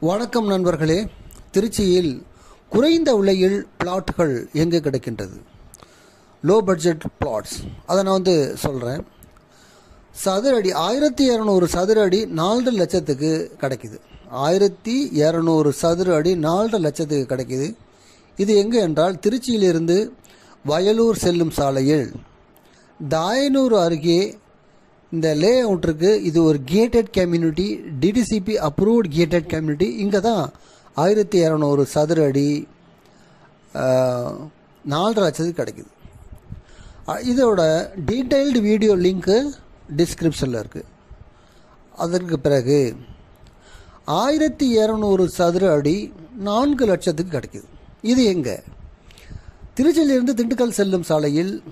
வணக்கம் நண்பர்களே. திருச்சியில் குறைந்த விலையில் பிளாட்டுகள் எங்கே கிடைக்கின்றது? லோ பட்ஜெட் பிளாட்ஸ் அதை நான் வந்து சொல்கிறேன் சதுர அடி ஆயிரத்தி இரநூறு சதுர அடி நாலரை லட்சத்துக்கு கிடைக்குது. ஆயிரத்தி இரநூறு சதுர அடி நாலரை லட்சத்துக்கு கிடைக்குது. இது எங்கே என்றால் திருச்சியிலிருந்து வயலூர் செல்லும் சாலையில். தாயனூர் அருகே இந்த லே அவுட்ருக்கு இது ஒரு gated community DTCP approved gated community இங்கே தான் ஆயிரத்தி இரநூறு சதுர அடி நாலரை லட்சத்துக்கு கிடைக்குது இதோட டீட்டெயில்டு வீடியோ லிங்க்கு டிஸ்கிரிப்ஷனில் இருக்குது அதற்கு பிறகு ஆயிரத்தி இரநூறு சதுர அடி நான்கு லட்சத்துக்கு கிடைக்குது. இது எங்கே? திருச்சியிலிருந்து திண்டுக்கல் செல்லும் சாலையில்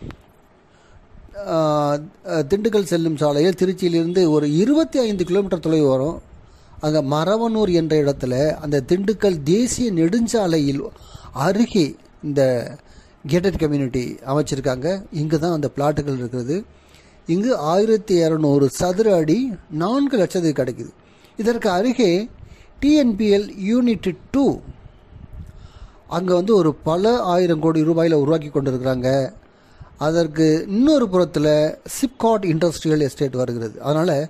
திண்டுக்கல் செல்லும் சாலையில் திருச்சியிலிருந்து ஒரு இருபத்தி ஐந்து கிலோமீட்டர் தொலைவு வரும். அங்கே மரவனூர் என்ற இடத்துல அந்த திண்டுக்கல் தேசிய நெடுஞ்சாலையில் அருகே இந்த கேட்டட் கம்யூனிட்டி அமைச்சிருக்காங்க. இங்கே தான் அந்த பிளாட்டுகள் இருக்கிறது. இங்கு ஆயிரத்தி இரநூறு சதுர அடி நான்கு லட்சத்துக்கு கிடைக்குது. இதற்கு அருகே டிஎன்பிஎல் யூனிட் டூ அங்கே வந்து ஒரு பல ஆயிரம் கோடி ரூபாயில் உருவாக்கி கொண்டிருக்கிறாங்க. அதற்கு இன்னொரு புறத்தில் சிப்காட் இண்டஸ்ட்ரியல் எஸ்டேட் வருகிறது. அதனால்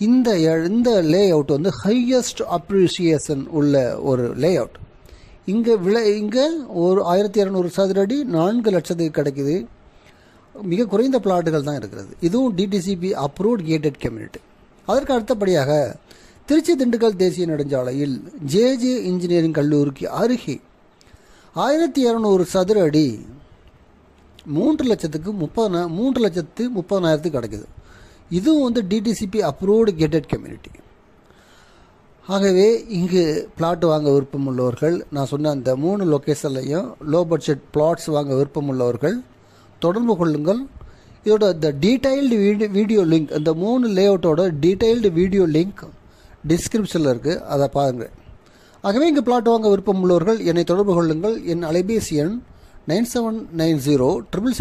இந்த இந்த லே அவுட் வந்து ஹையஸ்ட் அப்ரிசியேஷன் உள்ள ஒரு லே அவுட் இங்கே விலை இங்கே ஒரு ஆயிரத்தி இரநூறு சதுர அடி நான்கு லட்சத்துக்கு கிடைக்குது. மிக குறைந்த பிளாட்டுகள் தான் இருக்கிறது. இதுவும் டிடிசிபி அப்ரூவ்ட் கேட்டட் கம்யூனிட்டி அதற்கு அடுத்தபடியாக திருச்சி திண்டுக்கல் தேசிய நெடுஞ்சாலையில் ஜேஜே இன்ஜினியரிங் கல்லூரிக்கு அருகே ஆயிரத்தி இரநூறு சதுர அடி மூன்று லட்சத்துக்கு முப்பது மூன்று லட்சத்து முப்பதனாயிரத்துக்கு கிடைக்குது. இதுவும் வந்து டிடிசிபி அப்ரூவ்டு கேட்டட் கம்யூனிட்டி ஆகவே இங்கு பிளாட் வாங்க விருப்பம் உள்ளவர்கள் நான் சொன்ன அந்த மூணு லொக்கேஷன்லையும் லோ பட்ஜெட் பிளாட்ஸ் வாங்க விருப்பம் உள்ளவர்கள் தொடர்பு கொள்ளுங்கள். இதோட இந்த டீடைல்டு வீடியோ வீடியோ லிங்க் இந்த மூணு லேஅவுட்டோட டீடைல்டு வீடியோ லிங்க் டிஸ்கிரிப்ஷனில் இருக்குது அதை பாருங்கள். ஆகவே இங்கே பிளாட் வாங்க விருப்பம் உள்ளவர்கள் என்னை தொடர்பு கொள்ளுங்கள். என் அலைபேசி எண் nine seven nine zero triple